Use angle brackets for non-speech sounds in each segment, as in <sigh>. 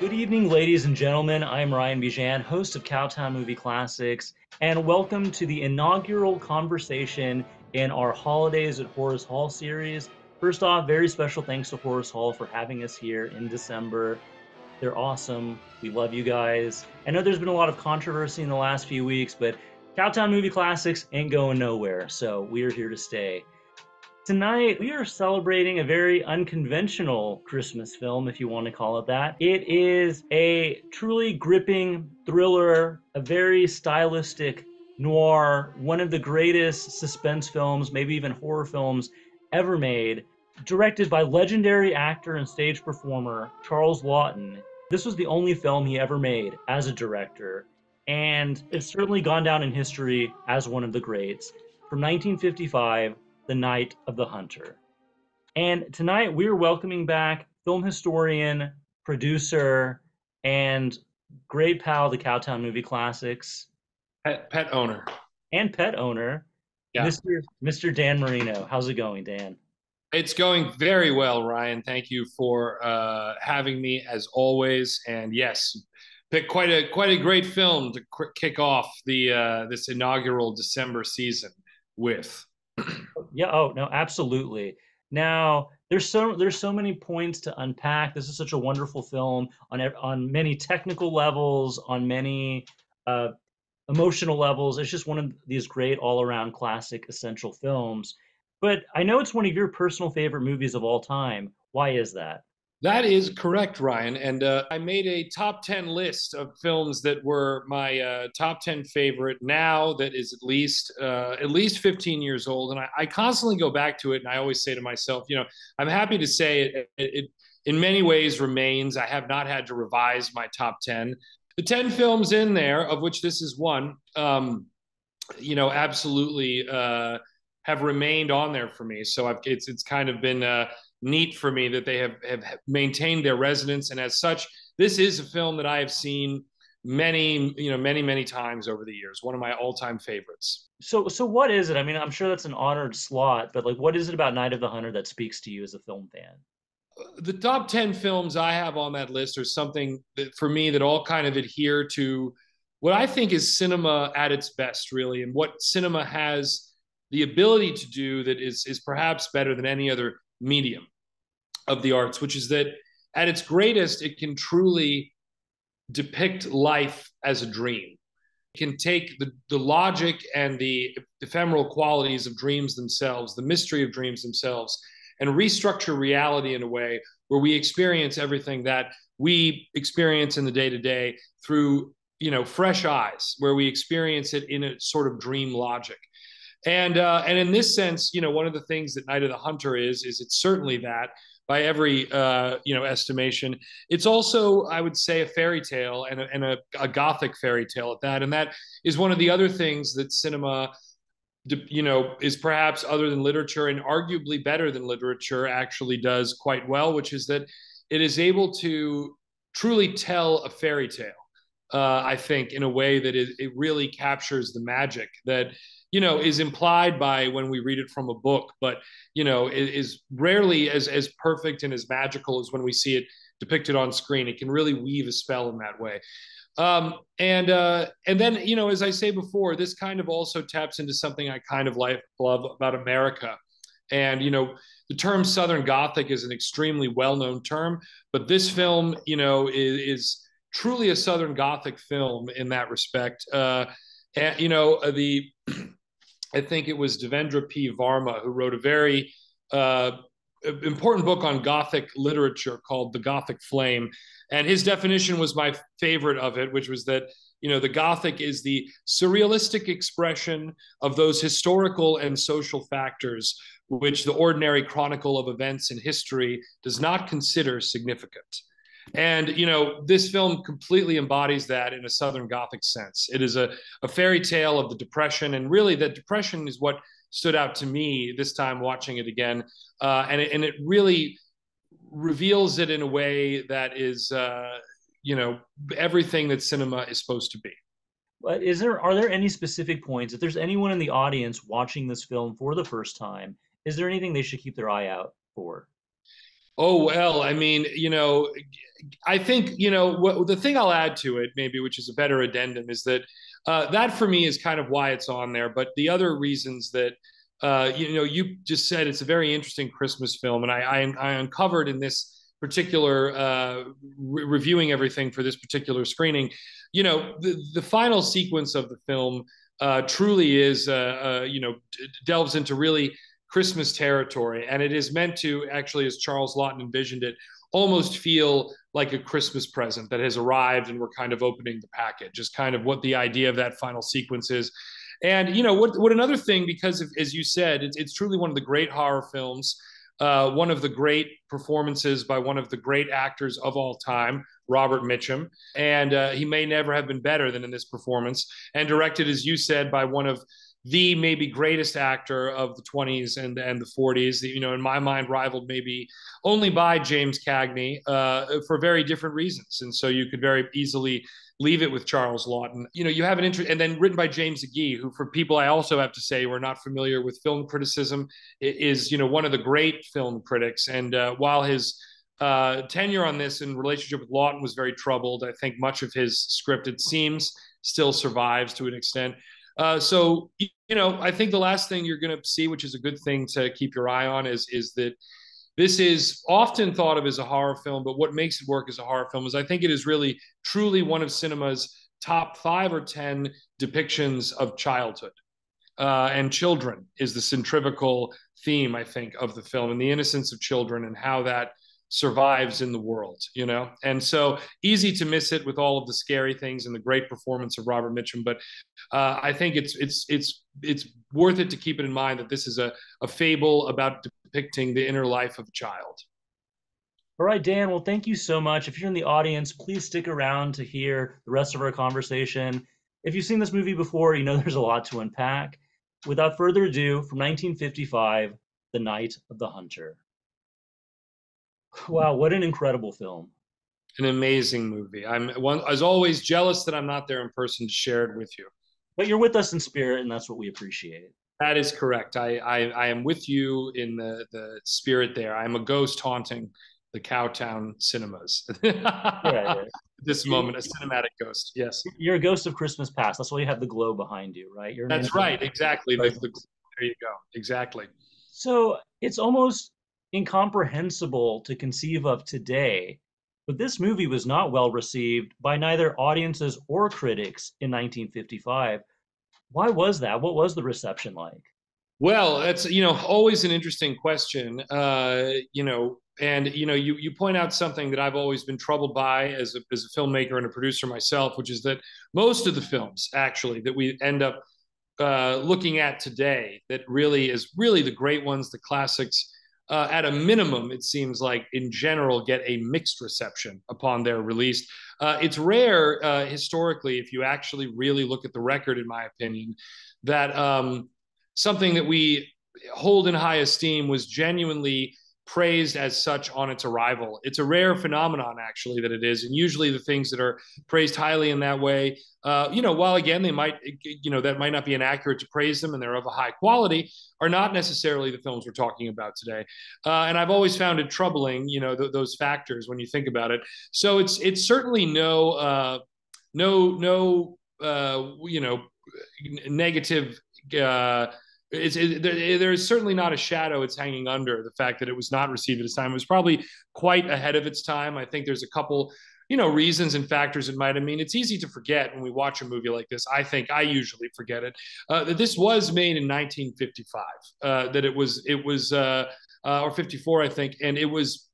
Good evening, ladies and gentlemen. I'm Ryan Bijan, host of Cowtown Movie Classics, and welcome to the inaugural conversation in our Holidays at Horace Hall series. First off, very special thanks to Horace Hall for having us here in December. They're awesome. We love you guys. I know there's been a lot of controversy in the last few weeks, but Cowtown Movie Classics ain't going nowhere, so we are here to stay. Tonight, we are celebrating a very unconventional Christmas film, if you want to call it that. It is a truly gripping thriller, a very stylistic noir, one of the greatest suspense films, maybe even horror films ever made, directed by legendary actor and stage performer Charles Laughton. This was the only film he ever made as a director, and it's certainly gone down in history as one of the greats. From 1955 the Night of the Hunter. And tonight we're welcoming back film historian, producer, and great pal of the Cowtown Movie Classics. Pet, pet owner. And pet owner, yeah. Mr. Mr. Dan Marino. How's it going, Dan? It's going very well, Ryan. Thank you for uh, having me as always. And yes, pick quite a quite a great film to kick off the uh, this inaugural December season with <clears throat> yeah. Oh no, absolutely. Now there's so there's so many points to unpack. This is such a wonderful film on on many technical levels, on many uh, emotional levels. It's just one of these great all around classic essential films. But I know it's one of your personal favorite movies of all time. Why is that? That is correct, Ryan. And uh, I made a top 10 list of films that were my uh, top 10 favorite now that is at least uh, at least 15 years old. And I, I, constantly go back to it. And I always say to myself, you know, I'm happy to say it, it, it in many ways remains. I have not had to revise my top 10. The 10 films in there, of which this is one, um, you know, absolutely uh, have remained on there for me. So I've, it's, it's kind of been uh, neat for me that they have, have maintained their resonance. And as such, this is a film that I have seen many, you know, many, many times over the years. One of my all-time favorites. So, so what is it? I mean, I'm sure that's an honored slot, but like, what is it about Night of the Hunter that speaks to you as a film fan? The top 10 films I have on that list are something that, for me that all kind of adhere to what I think is cinema at its best, really, and what cinema has the ability to do that is is perhaps better than any other medium of the arts, which is that at its greatest, it can truly depict life as a dream. It can take the, the logic and the ephemeral qualities of dreams themselves, the mystery of dreams themselves, and restructure reality in a way where we experience everything that we experience in the day to day through you know fresh eyes where we experience it in a sort of dream logic and uh, and in this sense, you know, one of the things that Night of the Hunter is is it's certainly that by every uh, you know estimation. It's also, I would say, a fairy tale and a, and a, a gothic fairy tale at that. And that is one of the other things that cinema you know is perhaps other than literature and arguably better than literature actually does quite well which is that it is able to truly tell a fairy tale uh, i think in a way that it, it really captures the magic that you know is implied by when we read it from a book but you know is rarely as as perfect and as magical as when we see it depicted on screen. It can really weave a spell in that way. Um, and uh, and then you know as i say before this kind of also taps into something i kind of like love about america. And you know the term southern gothic is an extremely well-known term but this film you know is, is truly a southern gothic film in that respect. Uh, and, you know uh, the <clears throat> I think it was Devendra P. Varma who wrote a very uh, important book on Gothic literature called The Gothic Flame. And his definition was my favorite of it, which was that, you know, the Gothic is the surrealistic expression of those historical and social factors which the ordinary chronicle of events in history does not consider significant. And, you know, this film completely embodies that in a Southern Gothic sense. It is a, a fairy tale of the Depression. And really, the Depression is what stood out to me this time watching it again. Uh, and, it, and it really reveals it in a way that is, uh, you know, everything that cinema is supposed to be. Is there are there any specific points? If there's anyone in the audience watching this film for the first time, is there anything they should keep their eye out for? Oh well, I mean, you know, I think you know what the thing I'll add to it, maybe, which is a better addendum, is that uh, that for me is kind of why it's on there. But the other reasons that uh, you know you just said it's a very interesting Christmas film, and I I, I uncovered in this particular uh, re- reviewing everything for this particular screening, you know, the the final sequence of the film uh, truly is uh, uh, you know d- delves into really Christmas territory, and it is meant to actually, as Charles Laughton envisioned it, almost feel like a Christmas present that has arrived and we're kind of opening the package, is kind of what the idea of that final sequence is. And you know what? What another thing, because as you said, it's, it's truly one of the great horror films, uh, one of the great performances by one of the great actors of all time, Robert Mitchum, and uh, he may never have been better than in this performance. And directed, as you said, by one of the maybe greatest actor of the 20s and and the 40s. that You know, in my mind, rivaled maybe only by James Cagney uh, for very different reasons. And so you could very easily leave it with Charles Laughton You know, you have an interest, and then written by James Agee, who, for people I also have to say, who are not familiar with film criticism, is you know one of the great film critics. And uh, while his uh, tenure on this in relationship with Laughton was very troubled, I think much of his script, it seems, still survives to an extent. Uh, so you know, I think the last thing you're going to see, which is a good thing to keep your eye on, is is that this is often thought of as a horror film, but what makes it work as a horror film is I think it is really truly one of cinema's top five or ten depictions of childhood. Uh, and children is the centrifugal theme, I think, of the film, and the innocence of children and how that survives in the world, you know? And so easy to miss it with all of the scary things and the great performance of Robert Mitchum. But uh, I think it's, it's, it's, it's worth it to keep it in mind that this is a, a fable about depicting the inner life of a child. All right, Dan. Well, thank you so much. If you're in the audience, please stick around to hear the rest of our conversation. If you've seen this movie before, you know there's a lot to unpack. Without further ado, from 1955, The Night of the Hunter. Wow, what an incredible film. An amazing movie. I'm one as always jealous that I'm not there in person to share it with you. But you're with us in spirit, and that's what we appreciate. That is correct. I I, I am with you in the the spirit there. I'm a ghost haunting the Cowtown cinemas. right, <laughs> This moment, a cinematic ghost. Yes. You're a ghost of Christmas past. That's why you have the glow behind you, right? You're That's right. Exactly. The, the, there you go. Exactly. So it's almost incomprehensible to conceive of today, but this movie was not well received by neither audiences or critics in 1955. Why was that? What was the reception like? Well, that's you know always an interesting question. Uh, you know, and you know, you you point out something that I've always been troubled by as a as a filmmaker and a producer myself, which is that most of the films actually that we end up uh, looking at today that really is really the great ones, the classics uh, at a minimum, it seems like in general get a mixed reception upon their release. Uh, it's rare uh, historically, if you actually really look at the record, in my opinion, that um, something that we hold in high esteem was genuinely praised as such on its arrival. It's a rare phenomenon, actually, that it is. And usually the things that are praised highly in that way, uh, you know, while again, they might, you know, that might not be inaccurate to praise them and they're of a high quality, are not necessarily the films we're talking about today. Uh, and I've always found it troubling, you know, th- those factors when you think about it. So it's, it's certainly no, uh, no, no, uh, you know, negative, uh, it's it, there is certainly not a shadow it's hanging under the fact that it was not received at its time. It was probably quite ahead of its time. I think there's a couple, you know, reasons and factors it might have. I mean, it's easy to forget when we watch a movie like this. I think I usually forget it. Uh, that this was made in 1955. Uh, that it was it was uh, uh or 54, I think, and it was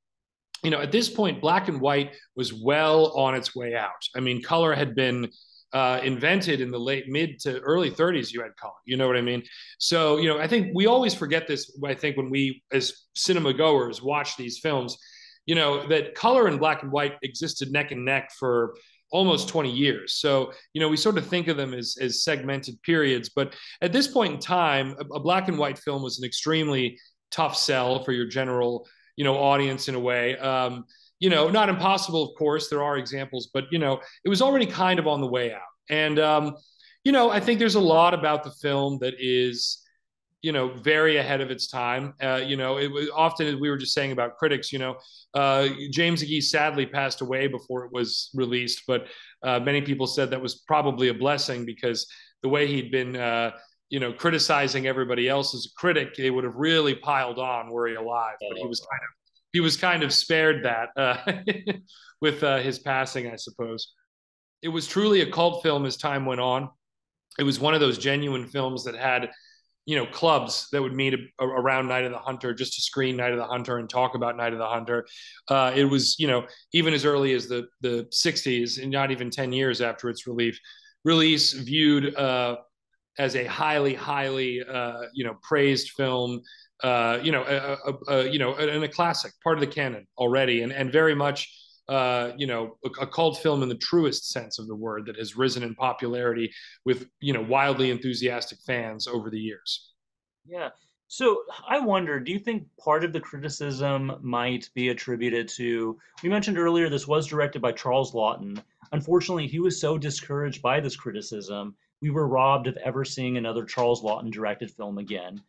you know, at this point, black and white was well on its way out. I mean, color had been uh, invented in the late mid to early 30s you had color you know what i mean? So you know i think we always forget this i think when we as cinema goers watch these films you know that color and black and white existed neck and neck for almost 20 years. So you know we sort of think of them as, as segmented periods but at this point in time a, a black and white film was an extremely tough sell for your general you know audience in a way. Um, you know, not impossible, of course. There are examples, but you know, it was already kind of on the way out. And um, you know, I think there's a lot about the film that is you know, very ahead of its time. Uh, you know, it was often as we were just saying about critics. You know, uh, James Agee sadly passed away before it was released, but uh, many people said that was probably a blessing because the way he'd been, uh, you know, criticizing everybody else as a critic, they would have really piled on were he alive. But he was kind of he was kind of spared that uh, <laughs> with uh, his passing, I suppose. It was truly a cult film as time went on. It was one of those genuine films that had you know clubs that would meet around Night of the Hunter just to screen Night of the Hunter and talk about Night of the Hunter. Uh, it was you know even as early as the the 60s and not even 10 years after its release release viewed uh, as a highly highly uh, you know praised film. Uh, you know, a, a, a, you know, and a classic part of the canon already, and and very much uh, you know, a, a, cult film in the truest sense of the word that has risen in popularity with, you know, wildly enthusiastic fans over the years. Yeah. So I wonder, do you think part of the criticism might be attributed to? We mentioned earlier this was directed by Charles Laughton. Unfortunately, he was so discouraged by this criticism, we were robbed of ever seeing another Charles Laughton directed film again.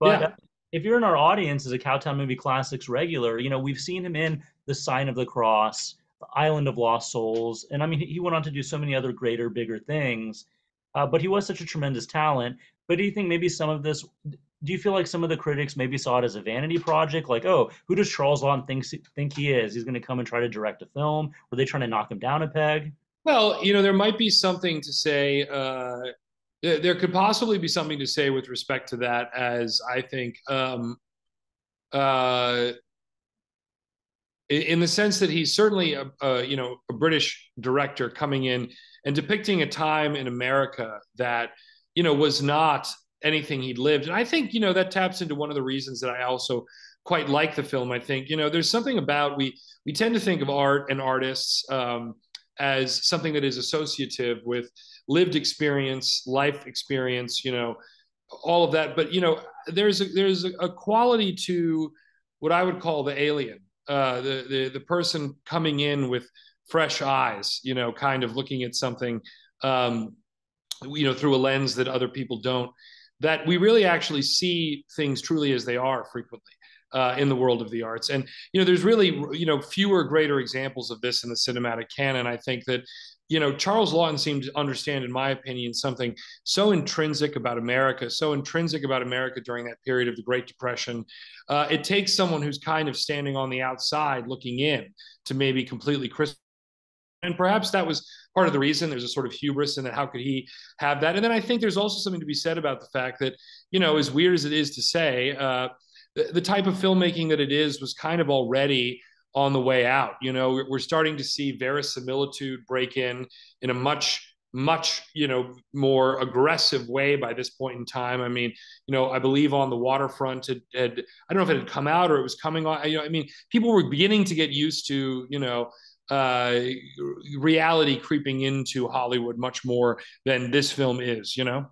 But yeah. If you're in our audience as a Cowtown Movie Classics regular, you know we've seen him in the Sign of the Cross, The Island of Lost Souls, and I mean he went on to do so many other greater, bigger things. Uh, but he was such a tremendous talent. But do you think maybe some of this? Do you feel like some of the critics maybe saw it as a vanity project? Like, oh, who does Charles Laughton think think he is? He's going to come and try to direct a film. Were they trying to knock him down a peg? Well, you know, there might be something to say. Uh, there could possibly be something to say with respect to that, as I think um, uh, in the sense that he's certainly a, a, you know a British director coming in and depicting a time in America that you know was not anything he'd lived, and I think you know that taps into one of the reasons that I also quite like the film. I think you know there's something about we we tend to think of art and artists um, as something that is associative with lived experience, life experience, you know, all of that. But you know, there's a, there's a quality to what I would call the alien uh, the, the the person coming in with fresh eyes, you know, kind of looking at something, um, you know, through a lens that other people don't. That we really actually see things truly as they are frequently. Uh, in the world of the arts. And you know, there's really you know fewer greater examples of this in the cinematic canon. I think that you know, Charles Laughton seemed to understand, in my opinion, something so intrinsic about America, so intrinsic about America during that period of the Great Depression. Uh, it takes someone who's kind of standing on the outside looking in to maybe completely crystal. And perhaps that was part of the reason there's a sort of hubris in that. How could he have that? And then I think there's also something to be said about the fact that, you know, as weird as it is to say, uh, the, the type of filmmaking that it is was kind of already on the way out. You know, we're starting to see verisimilitude break in in a much much you know more aggressive way by this point in time. I mean you know i believe on the waterfront it had i don't know if it had come out or it was coming on you know i mean people were beginning to get used to you know uh reality creeping into hollywood much more than this film is you know?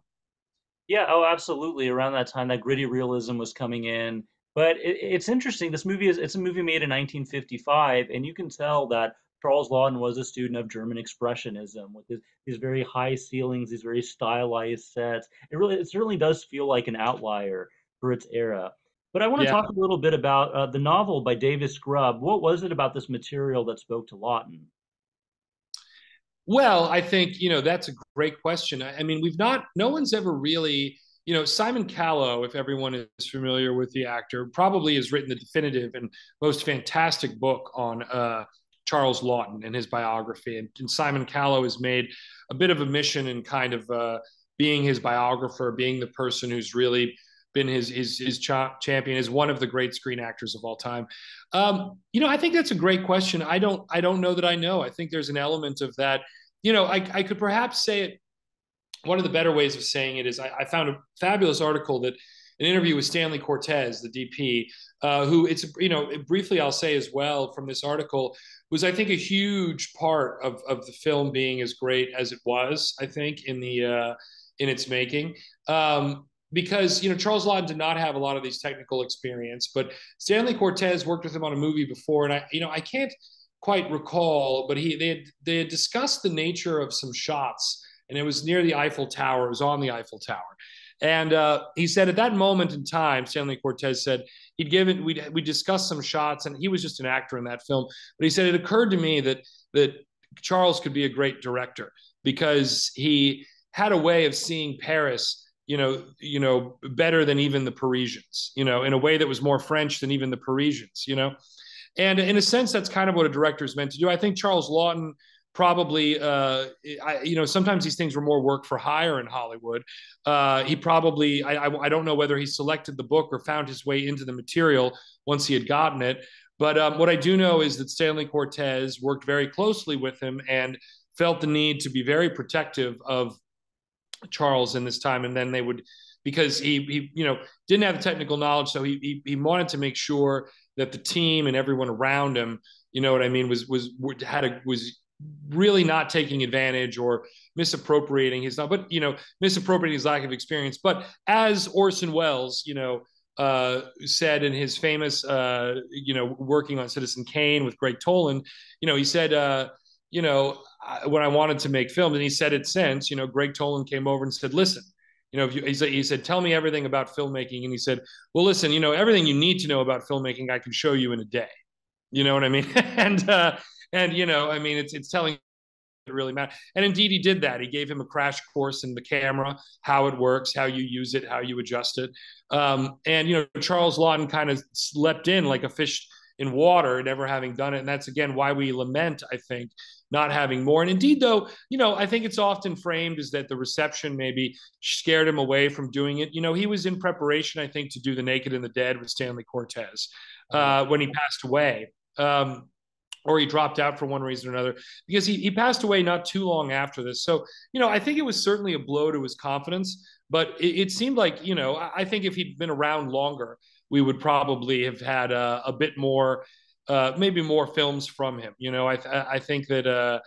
Yeah oh absolutely. Around that time that gritty realism was coming in but it, it's interesting. This movie is it's a movie made in 1955, and you can tell that Charles Laughton was a student of German expressionism with his, these very high ceilings, these very stylized sets. It really it certainly does feel like an outlier for its era. But I want to yeah. talk a little bit about uh, the novel by Davis Grubb. What was it about this material that spoke to Laughton? Well, I think you know that's a great question. I, I mean, we've not no one's ever really you know, Simon Callow, if everyone is familiar with the actor, probably has written the definitive and most fantastic book on uh, Charles Laughton and his biography. And, and, Simon Callow has made a bit of a mission in kind of uh, being his biographer, being the person who's really been his his his champion, is one of the great screen actors of all time. Um, you know, I think that's a great question. I don't I don't know that I know. I think there's an element of that. You know, I, I could perhaps say it one of the better ways of saying it is I, I found a fabulous article that an interview with Stanley Cortez, the DP, uh, who it's you know briefly I'll say as well from this article was I think a huge part of of the film being as great as it was. I think in the uh, in its making. Um, because you know Charles Laughton did not have a lot of these technical experience, but Stanley Cortez worked with him on a movie before, and I you know I can't quite recall, but he they had they had discussed the nature of some shots and it was near the Eiffel Tower. It was on the Eiffel Tower. And uh, he said at that moment in time, Stanley Cortez said he'd given we we discussed some shots, and he was just an actor in that film. But he said it occurred to me that that Charles could be a great director because he had a way of seeing Paris you know, you know, better than even the Parisians, you know, in a way that was more French than even the Parisians, you know. And in a sense, that's kind of what a director is meant to do. I think Charles Laughton probably, uh, I, you know, sometimes these things were more work for hire in Hollywood. Uh, he probably, I, I, I, don't know whether he selected the book or found his way into the material once he had gotten it. But um, what I do know is that Stanley Cortez worked very closely with him and felt the need to be very protective of Charles in this time, and then they would because he he you know didn't have the technical knowledge, so he he, he wanted to make sure that the team and everyone around him, you know what I mean, was was had a was really not taking advantage or misappropriating his but you know misappropriating his lack of experience. But as Orson Welles, you know. Uh, said in his famous, uh, you know, working on Citizen Kane with Gregg Toland, you know, he said, uh, you know, when I wanted to make films, and he said it since, you know, Gregg Toland came over and said, listen, you know, you, he, said, he said, tell me everything about filmmaking. And he said, well, listen, you know, everything you need to know about filmmaking, I can show you in a day. You know what I mean? <laughs> and, uh, and, you know, I mean, it's, it's telling it really matters. And indeed, he did that. He gave him a crash course in the camera, how it works, how you use it, how you adjust it. Um, and, you know, Charles Laughton kind of slept in like a fish in water, never having done it. And that's, again, why we lament, I think, not having more. And indeed, though, you know, I think it's often framed as that the reception maybe scared him away from doing it. You know, he was in preparation, I think, to do The Naked and the Dead with Stanley Cortez uh, when he passed away. Um, or he dropped out for one reason or another because he, he passed away not too long after this. So, you know, I think it was certainly a blow to his confidence, but it, it seemed like, you know, I think if he'd been around longer, we would probably have had a, a bit more uh, maybe more films from him. You know, I I think that uh,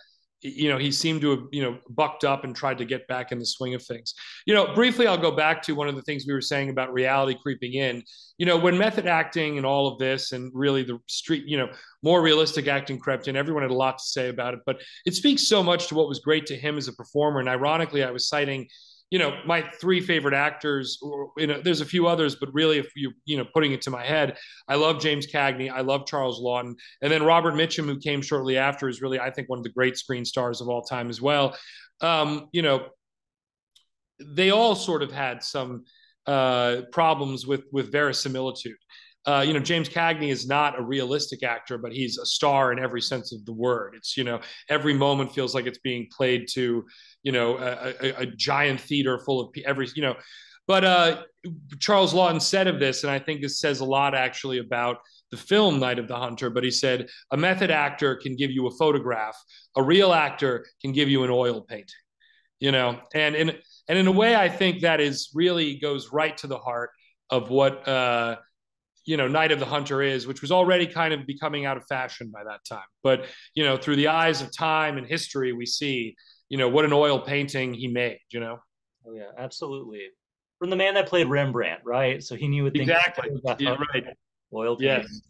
you know he seemed to have you know bucked up and tried to get back in the swing of things. You know, briefly, I'll go back to one of the things we were saying about reality creeping in. You know, when method acting and all of this, and really the street, you know, more realistic acting crept in. Everyone had a lot to say about it, but it speaks so much to what was great to him as a performer. And ironically, I was citing you know, my three favorite actors, or, you know, there's a few others, but really, if you, you know, putting it to my head, I love James Cagney. I love Charles Laughton And then Robert Mitchum, who came shortly after, is really, I think, one of the great screen stars of all time as well. Um, you know, they all sort of had some uh, problems with, with verisimilitude. Uh, you know, James Cagney is not a realistic actor, but he's a star in every sense of the word. It's, you know, every moment feels like it's being played to, you know, a, a, a giant theater full of every, you know, but uh, Charles Laughton said of this, and I think this says a lot actually about the film Night of the Hunter, but he said a method actor can give you a photograph, a real actor can give you an oil painting, you know, and in, and in a way, I think that is really goes right to the heart of what, uh, you know night of the hunter is which was already kind of becoming out of fashion by that time but you know through the eyes of time and history we see you know what an oil painting he made you know oh yeah absolutely from the man that played rembrandt right so he knew what exactly yeah, right oil painting. yes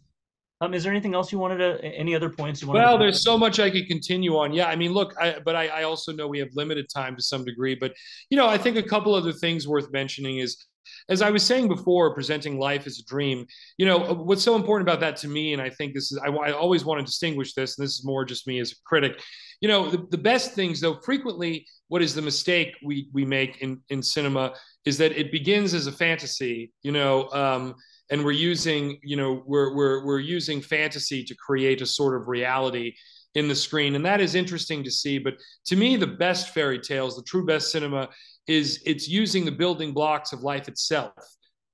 um, is there anything else you wanted to? Any other points you wanted? Well, there's so much I could continue on. Yeah, I mean, look, I, but I, I also know we have limited time to some degree. But you know, I think a couple other things worth mentioning is as I was saying before, presenting life as a dream, you know, what's so important about that to me, and I think this is, I, I always want to distinguish this, and this is more just me as a critic. You know, the, the best things, though, frequently, what is the mistake we we make in in cinema is that it begins as a fantasy, you know, um, and we're using, you know, we're we're we're using fantasy to create a sort of reality in the screen, and that is interesting to see. But to me, the best fairy tales, the true best cinema, is it's using the building blocks of life itself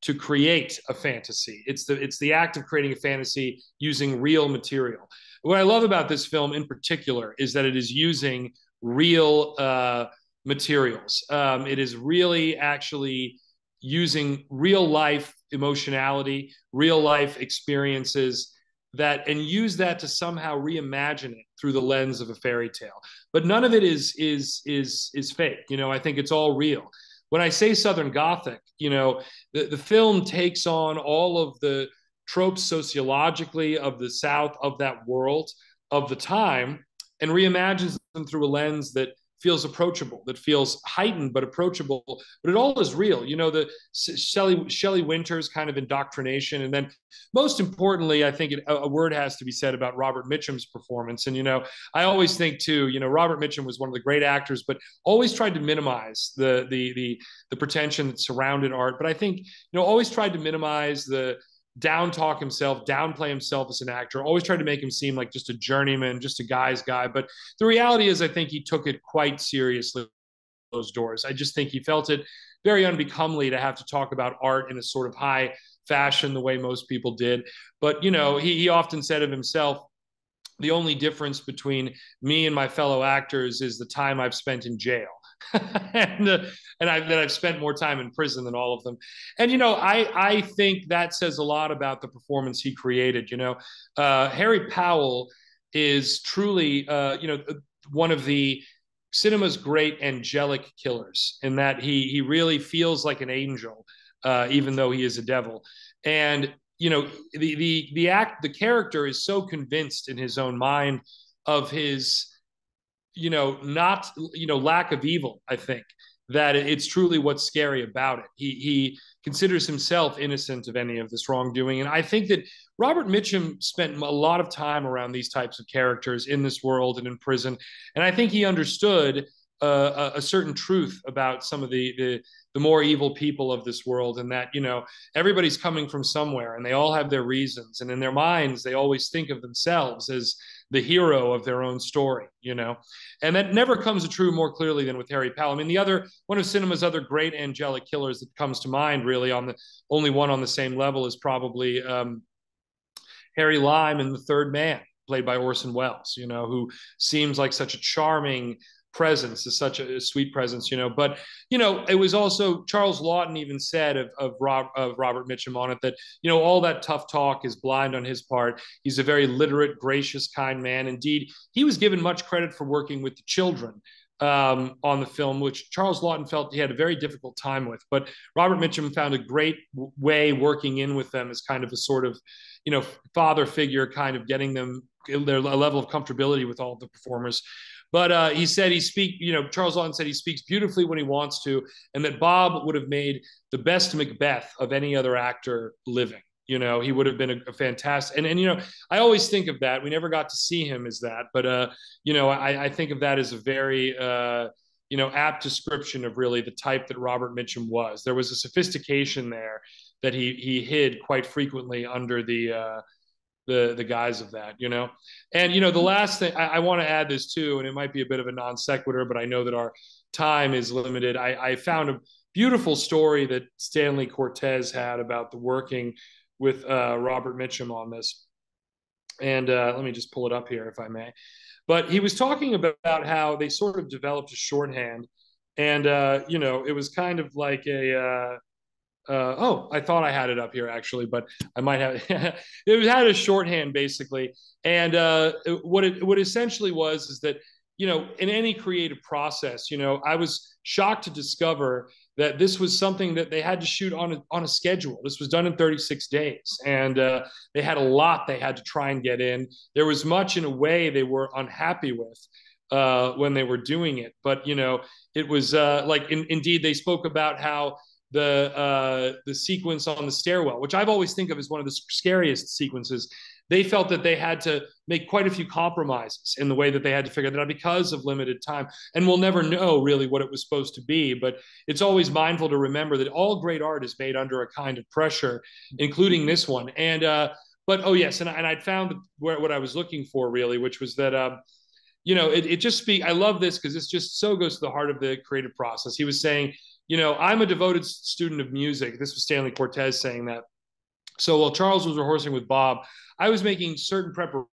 to create a fantasy. It's the it's the act of creating a fantasy using real material. What I love about this film in particular is that it is using real uh, materials. Um, it is really actually using real life emotionality, real life experiences that and use that to somehow reimagine it through the lens of a fairy tale. But none of it is is is is fake. You know i think it's all real. When i say southern gothic you know the, the film takes on all of the tropes sociologically of the south of that world of the time and reimagines them through a lens that feels approachable, that feels heightened but approachable. But it all is real. You know, the Shelley Shelley Winters kind of indoctrination, and then most importantly, I think it, a, a word has to be said about Robert Mitchum's performance. And you know, I always think too, you know, Robert Mitchum was one of the great actors, but always tried to minimize the the the the pretension that surrounded art. But I think you know, always tried to minimize the down talk himself, downplay himself as an actor, always tried to make him seem like just a journeyman, just a guy's guy. But the reality is, I think he took it quite seriously, those doors. I just think he felt it very unbecomely to have to talk about art in a sort of high fashion the way most people did. But, you know, he, he often said of himself, the only difference between me and my fellow actors is the time I've spent in jail. <laughs> and uh, and I've that I've spent more time in prison than all of them. And you know, I I think that says a lot about the performance he created. You know, uh, Harry Powell is truly uh, you know one of the cinema's great angelic killers in that he he really feels like an angel, uh, even though he is a devil. And you know, the the the act the character is so convinced in his own mind of his you know, not, you know, lack of evil, I think, that it's truly what's scary about it. He, he considers himself innocent of any of this wrongdoing. And I think that Robert Mitchum spent a lot of time around these types of characters in this world and in prison. And I think he understood uh, a, certain truth about some of the, the the more evil people of this world and that you know everybody's coming from somewhere and they all have their reasons and in their minds they always think of themselves as the hero of their own story, you know, and that never comes true more clearly than with Harry Powell. I mean, the other one of cinema's other great angelic killers that comes to mind, really, on the only one on the same level is probably um, Harry Lime in The Third Man, played by Orson Welles, you know, who seems like such a charming presence is such a, sweet presence, you know. But you know, it was also Charles Laughton even said of of, Rob, of Robert Mitchum on it that you know all that tough talk is blind on his part. He's a very literate, gracious, kind man. Indeed, he was given much credit for working with the children. Um, on the film, which Charles Laughton felt he had a very difficult time with. But Robert Mitchum found a great way working in with them as kind of a sort of, you know, father figure, kind of getting them their level of comfortability with all the performers. But uh, he said he speak, you know, Charles Laughton said he speaks beautifully when he wants to, and that Bob would have made the best Macbeth of any other actor living. You know, he would have been a, a fantastic. And and you know, I always think of that. We never got to see him as that, but uh, you know, I, I think of that as a very uh, you know, apt description of really the type that Robert Mitchum was. There was a sophistication there that he he hid quite frequently under the uh, the the guise of that, you know. And you know, the last thing I, I want to add this too, and it might be a bit of a non sequitur, but I know that our time is limited. I, I found a beautiful story that Stanley Cortez had about the working with uh, Robert Mitchum on this. And uh, let me just pull it up here, if I may. But he was talking about how they sort of developed a shorthand, and uh, you know, it was kind of like a uh, oh, I thought I had it up here actually, but I might have. <laughs> it had a shorthand basically, and uh, what it what essentially was is that you know in any creative process, you know, I was shocked to discover that this was something that they had to shoot on a, on a schedule. This was done in 36 days, and uh, they had a lot they had to try and get in. There was much in a way they were unhappy with. Uh, when they were doing it, but you know, it was uh, like in, indeed they spoke about how the uh, the sequence on the stairwell, which I've always think of as one of the scariest sequences. They felt that they had to make quite a few compromises in the way that they had to figure that out because of limited time. And we'll never know really what it was supposed to be. But it's always mindful to remember that all great art is made under a kind of pressure, including this one. And uh, but oh yes, and, and I'd found what I was looking for really, which was that. Um, you know, it, it just speak. I love this because this just so goes to the heart of the creative process. He was saying you know, I'm a devoted student of music. This was Stanley Cortez saying that. So while Charles was rehearsing with Bob, I was making certain preparations.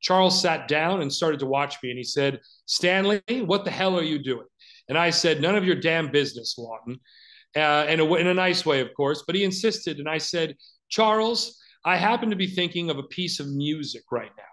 Charles sat down and started to watch me and he said, Stanley, what the hell are you doing? And I said, none of your damn business, Laughton. Uh, a, in a nice way, of course. But he insisted. And I said, Charles, I happen to be thinking of a piece of music right now.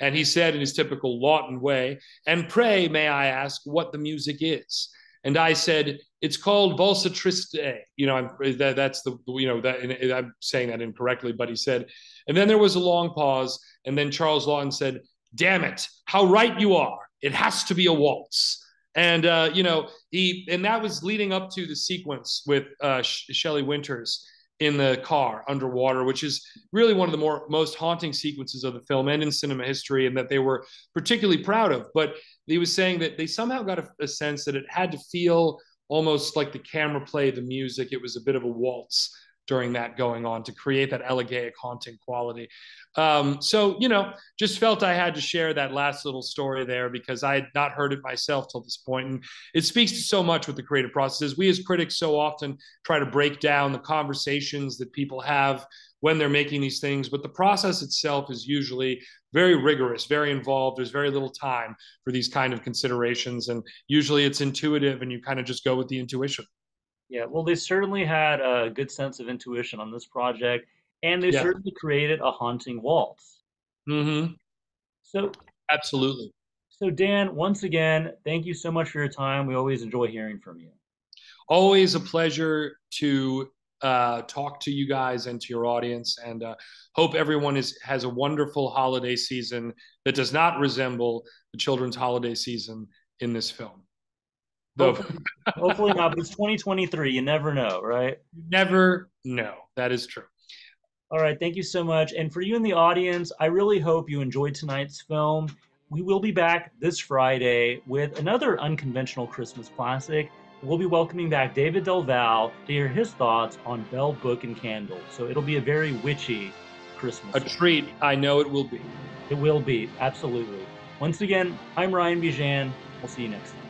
And he said in his typical Laughton way, and pray, may I ask what the music is? And I said, it's called Valsa Triste. You know, I'm, that, that's the, you know, that and I'm saying that incorrectly, but he said, and then there was a long pause. And then Charles Laughton said, damn it, how right you are. It has to be a waltz. And uh, you know, he and that was leading up to the sequence with uh, Shelley Winters in the car underwater, which is really one of the more most haunting sequences of the film and in cinema history, and that they were particularly proud of. But he was saying that they somehow got a, a sense that it had to feel almost like the camera play the music. It was a bit of a waltz during that going on to create that elegiac haunting quality. Um, so, you know, just felt I had to share that last little story there because I had not heard it myself till this point. And it speaks to so much with the creative process. We as critics so often try to break down the conversations that people have when they're making these things, but the process itself is usually very rigorous, very involved. There's very little time for these kind of considerations. And usually it's intuitive and you kind of just go with the intuition. Yeah, well, they certainly had a good sense of intuition on this project, and they yeah. certainly created a haunting waltz. Mm-hmm. So absolutely. So Dan, once again, thank you so much for your time. We always enjoy hearing from you. Always a pleasure to uh, talk to you guys and to your audience, and uh, hope everyone is has a wonderful holiday season that does not resemble the children's holiday season in this film. Hopefully, hopefully not, but it's 2023. You never know, right? You never know. That is true. All right. Thank you so much. And for you in the audience, I really hope you enjoyed tonight's film. We will be back this Friday with another unconventional Christmas classic. We'll be welcoming back David Del Valle to hear his thoughts on Bell Book and Candle. So it'll be a very witchy Christmas. A treat. I know it will be. It will be. Absolutely. Once again, I'm Ryan Bijan. We'll see you next time.